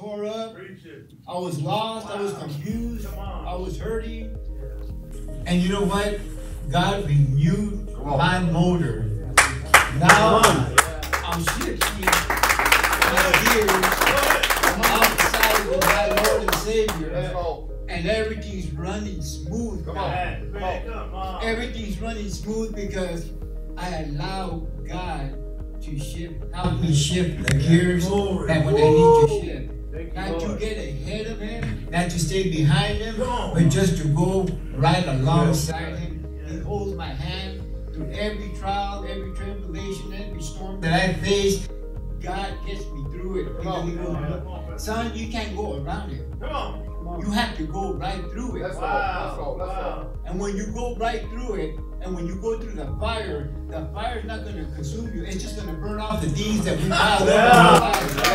tore up. I was lost. I was confused. I was hurting. And you know what? God renewed my motor. Now I'm shifting my gears. I'm outside with my Lord and Savior. And everything's running smooth. Come on. Come on. Everything's running smooth because I allow God to shift, help me shift the gears that when I need to shift. Not to get ahead of him, not to stay behind him, but just to go right alongside him. He holds my hand through every trial, every tribulation, every storm that I face. God gets me through it. He goes, Son, you can't go around it. Come on. You have to go right through it. Let's go. Let's go. Let's go. And when you go right through it, and when you go through the fire, the fire is not going to consume you. It's just going to burn off the deeds that we piled up in our lives.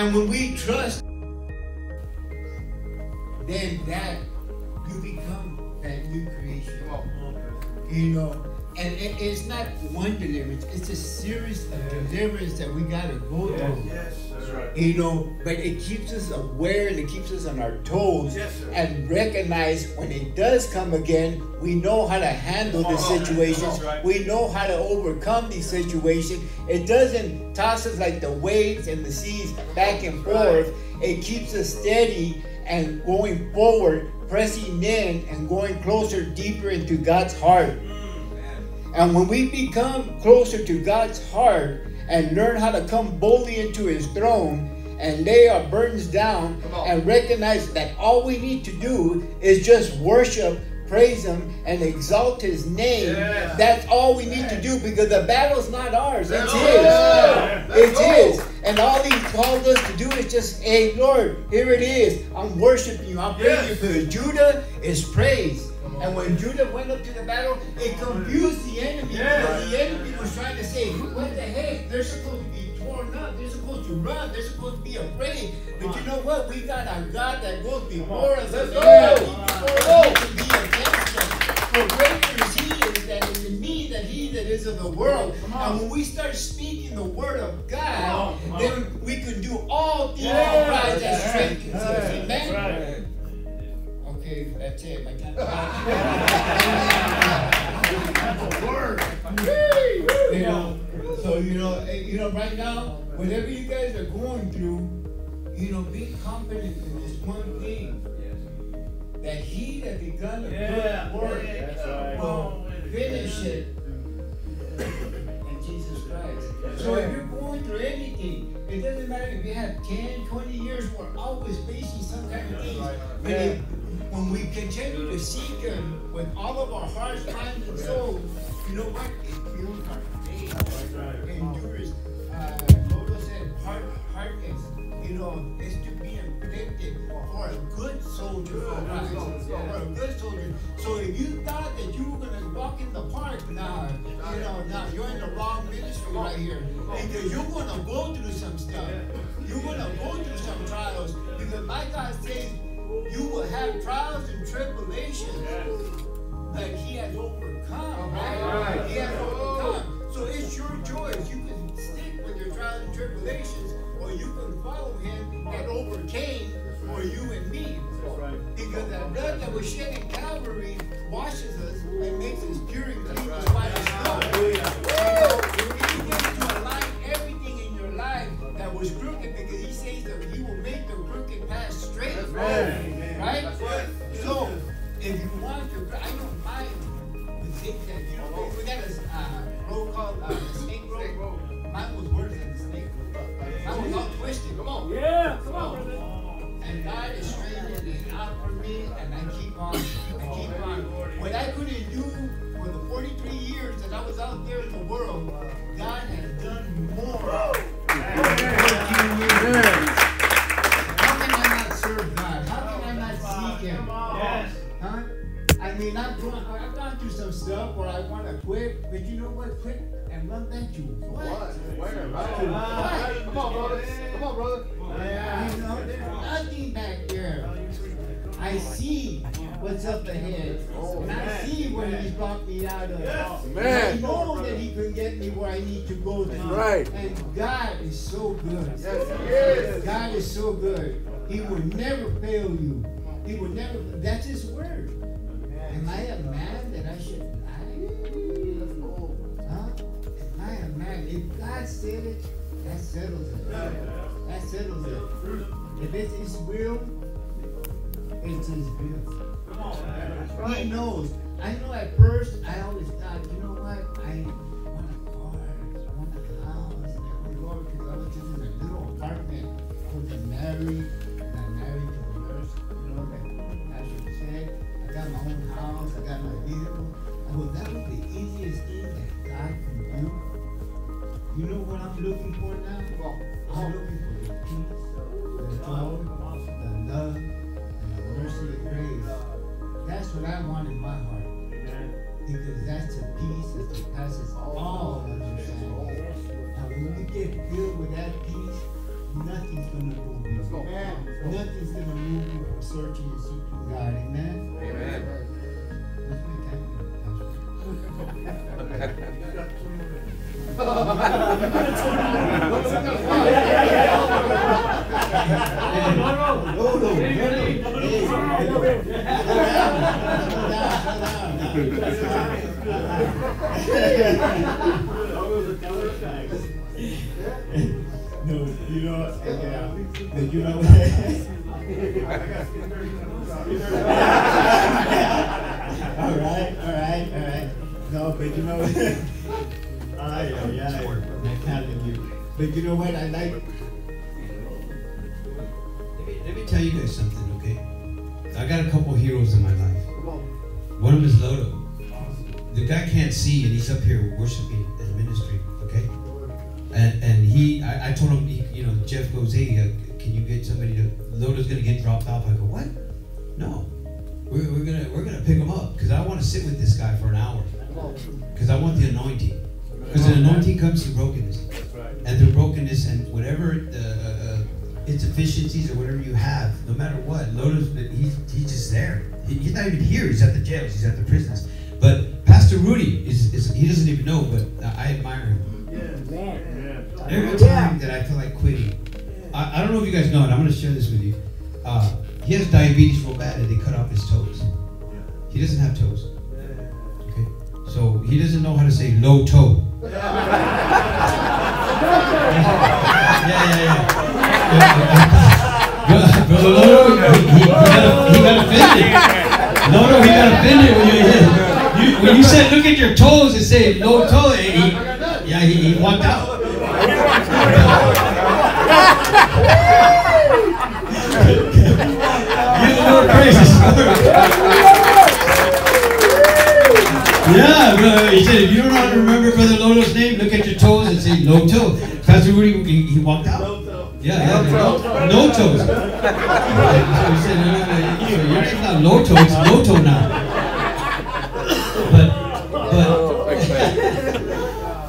And when we trust, then that you become that new creation. You know, and it, it's not one deliverance; it's a series of deliverance that we got to go through. Yes, that's right. You know, but it keeps us aware and it keeps us on our toes Yes, and recognize when it does come again, we know how to handle the Come situations. That's right. We know how to overcome these situations. It doesn't toss us like the waves and the seas back and forth. It keeps us steady and going forward, pressing in and going closer, deeper into God's heart. And when we become closer to God's heart and learn how to come boldly into His throne and lay our burdens down and recognize that all we need to do is just worship, praise Him, and exalt His name. Yeah. That's all we need to do because the battle's not ours, It's his. Yeah. It's. His. And all He called us to do is just, hey, Lord, here it is. I'm worshiping you. I'm praising Yes. you because Judah is praise. And when Judah went up to the battle, it confused the enemy. Yeah. Because the enemy was trying to say, what the heck? They're supposed to be torn up. They're supposed to run. They're supposed to be afraid. But you know what? We got a God that goes before us. Let's go. we have people who can be against us. For greater is He is that is in me than He that is of the world. And when we start speaking the word of God, Come on, come on. then we can do all things Yeah. Christ that strengthens us. Right. Okay, that's it. My. That's a word. you know, so you know, eh, you know, right now, whatever you guys are going through, you know, be confident in this one thing that He that begun a Yeah. good work That's will finish it in Jesus Christ. So if you're going through anything, it doesn't matter if you have 10, 20 years, we're always facing some kind of things. But if, when we continue to seek Him with all of our hearts, minds, and souls, you know what? It builds our faith. Endures. Uh, said, heart, hardness. You know, is to be inflicted for a good soldier for Christ. For a good soldier. So if you thought that you were gonna walk in the park, now, you know, now you're in the wrong ministry right here. Because you're gonna go through some stuff. You're gonna go through some trials. Because my God says you will have trials and tribulations that he has overcome, right? Right. He has overcome. So it's your choice. You can stick with your trials and tribulations, or you can follow him that overcame for you and me. Because that blood that was shed in Calvary washes us and makes us pure and clean as white Right. Come on, brother. Come on, brother. You know, there's nothing back there. I see what's up ahead. Oh, and I see where he's brought me out of. And I Man. know that he can get me where I need to go to. Right. And God is so good. Yes, he is. God is so good. He will never fail you. He will never. That's His word. Am I a Said it, that settles it. That settles it. If it's His will, it's His will. He knows. I know at first I always thought, you know what? I want a car, I want a house, and I want Lord, because I was just in a little apartment. I wasn't married, not married to a nurse, you know, that Pastor said. I got my own house, I got my vehicle. I go, that You know what I'm looking for now? I'm looking for the peace, the joy, the love, and the mercy and grace. That's what I want in my heart. Because that's the peace that surpasses all understanding. And when you get filled with that peace, nothing's gonna move you. go. Nothing's gonna move you from searching and seeking God. Amen. Amen. Let's make time. No, you know, yeah, you know. all right, all right, all right. No, but you know, ay, ay, ay, telling you. But you know what? I like. Let me, tell you guys something, okay? I got a couple heroes in my life. One of them is Lodo. The guy can't see, and he's up here worshiping in ministry, okay? And and he, I, I told him, he, you know, Jeff goes, hey, uh, can you get somebody to? Lodo's gonna get dropped off. I go, what? No, we're, we're gonna we're gonna pick him up because I want to sit with this guy for an hour because I want the anointing. Because the anointing comes through brokenness, and through brokenness and whatever the uh, uh, insufficiencies or whatever you have, no matter what, Lotus, he's he's just there. He, he's not even here. He's at the jails. He's at the prisons. But Pastor Rudy is, is he doesn't even know, but I admire him. Every time that I feel like quitting, I, I don't know if you guys know it. I'm going to share this with you. Uh, he has diabetes real bad, and they cut off his toes. He doesn't have toes. Okay, so he doesn't know how to say low toe. Yeah, yeah, yeah. Brother Lolo, he, he, got, he got offended. Lolo, he got offended when you, you when you said look at your toes and say low toe. He, yeah, he, he walked out. He walked out. Yeah, yeah, no, no toes. so he said, no, no, no, so your name's not low toe, it's no toe now. But, but,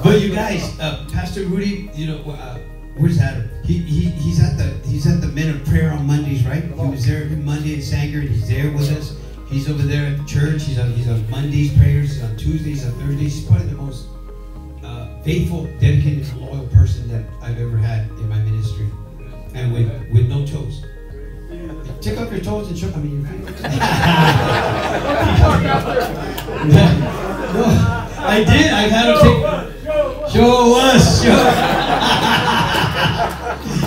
but you guys, uh, Pastor Rudy, you know, uh, where's Adam? He, he, he's at the he's at the men of prayer on Mondays, right? He was there every Monday in Sanger, and he's there with us. He's over there at the church. He's on he's on Mondays prayers. He's on Tuesdays, on Thursdays. He's probably the most uh, faithful, dedicated, loyal person that I've ever had in my ministry, and with with no toes. Take off your toes and show. I mean, your feet. no, I did. I've had him take. Show us. Show.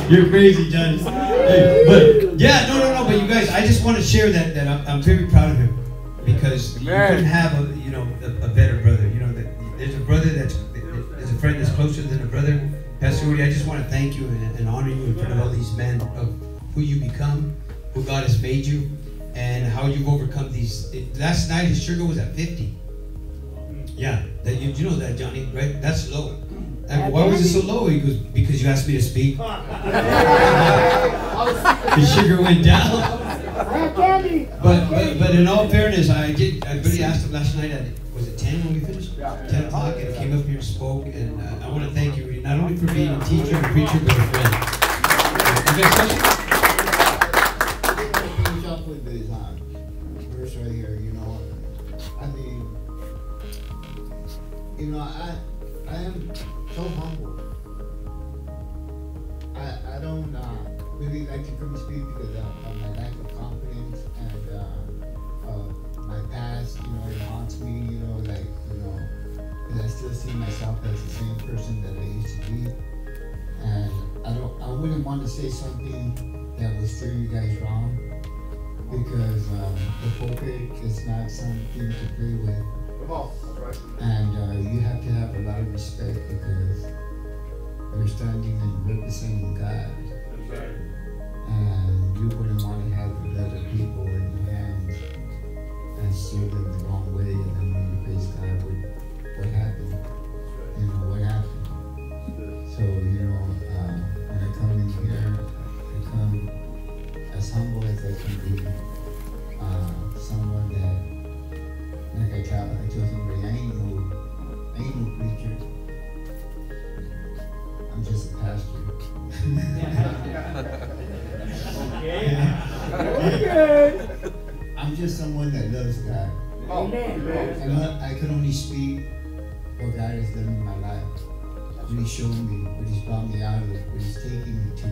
You're crazy, Johnny. Hey, but yeah, no, no, no. But you guys, I just want to share that that I'm, I'm very proud of him because you Amen. couldn't have a you know a, a better brother. You know that there's a brother that's there's a friend that's closer than a brother. Pastor Rudy, I just want to thank you and, and honor you in front of all these men of who you become, who God has made you, and how you've overcome these. It, last night his sugar was at 50. Yeah, that you, you know that Johnny, right? That's low. And why was it so low? He goes, because you asked me to speak. the sugar went down. But, but but in all fairness, I did. I really asked him last night. At was it ten when we finished? Ten o'clock, and he came up here and spoke. And uh, I want to thank you not only for being a teacher and a preacher, but a friend. You guys touch it? Up with this, verse right here. You know, I mean, you know, I I am so humble. I I don't uh, really like to come and speak because of, And I don't. I wouldn't want to say something that would steer you guys wrong because um, the pulpit is not something to play with. Come on. Right. And uh, you have to have a lot of respect because you're standing and representing God. Right. And you wouldn't want to have the other people in your hands and steer them the wrong way. And then when you praise God, what, what happened? You know, what happened? So, you know, uh, when I come in here, I come as humble as I can be. Uh, someone that like I tell, I tell somebody, I ain't no, I ain't no preacher. I'm just a pastor. okay I'm just someone that loves God. And I, I can only speak what God has done in my life. What He's shown me, what He's brought me out of, what He's taken me to.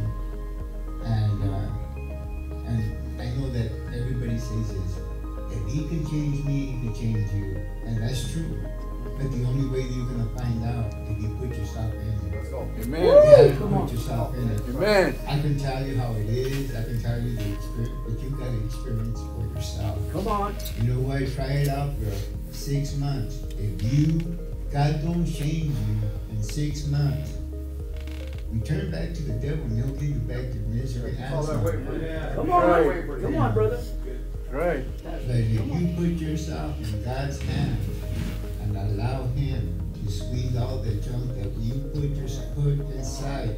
And uh, and I know that everybody says this. If he can change me, he can change you. And that's true. But the only way you're gonna find out if you put yourself in it. Let's go. You Amen. have to put yourself in it. Amen. I can tell you how it is, I can tell you the experience, but you gotta experience it for yourself. Come on. You know what? Try it out for six months. If you God don't change you in six months, return back to the devil and he'll give you back to misery and All that sorrow. way for you. Come Right. on. Come on, brother. Right. But if you put yourself in God's hands and allow Him to squeeze all the junk that you put your put inside,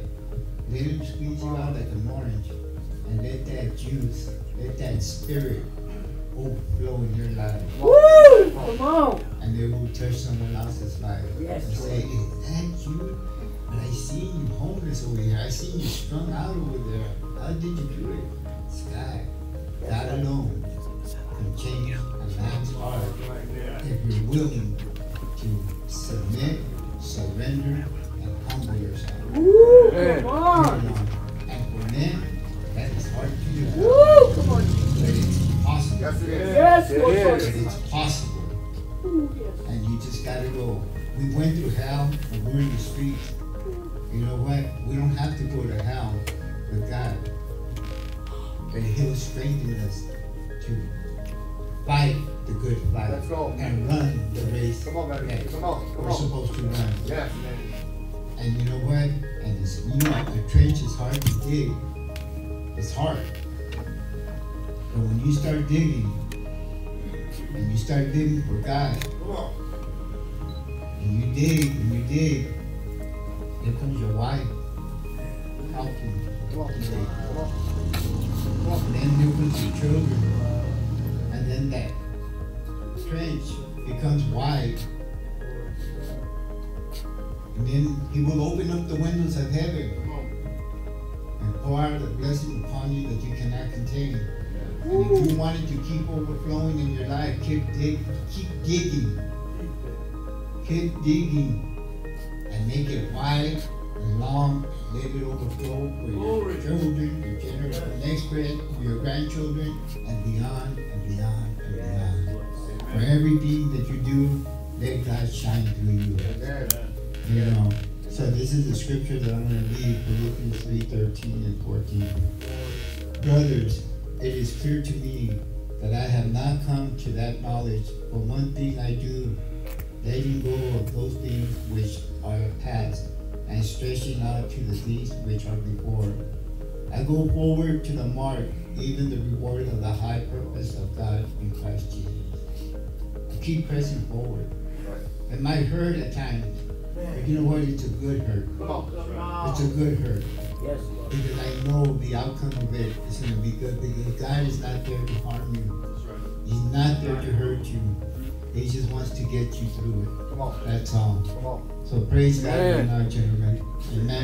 let Him squeeze you out like an orange, and let that juice, let that spirit overflow in your life, Woo! Come on. and they will touch someone else's life. Yes, and say, "Is that you?" But I see you homeless over here. I see you strung out over there. How did you do it? God. God alone can change a man's heart if you're willing to submit, surrender, and humble yourself. And we're in the streets. You know what? We don't have to go to hell with God. But He'll strengthen us to fight the good fight. Let's go. And run the race Come on, baby. that Come on. Come we're on. supposed to run. Yes. And you know what? And it's, you know, a trench is hard to dig. It's hard. But when you start digging, and you start digging for God, Come on. and you dig, and you dig, here comes your wife you. Come to on. And then here comes your children. And then that trench becomes wide. And then he will open up the windows of heaven and pour out a blessing upon you that you cannot contain. And if you want it to keep overflowing in your life, keep dig, keep digging. Keep digging and make it wide and long. and Let it overflow for your children, your generation, next grand, for your grandchildren, and beyond and beyond and beyond. For everything that you do, let God shine through you. Amen. You know, so this is the scripture that I'm going to read, Philippians 3, 13 and 14. Brothers, it is clear to me that I have not come to that knowledge, but one thing I do, letting go of those things which are past, and stretching out to the things which are before. I go forward to the mark, even the reward of the high purpose of God in Christ Jesus. I keep pressing forward. It might hurt at times, but you know what? It's a good hurt. It's a good hurt. Yes, Because I know the outcome of it is going to be good because God is not there to harm you. He's not there to hurt you. He just wants to get you through it. Come on. That's all. Come on. So praise God right Amen. now, gentlemen. Amen.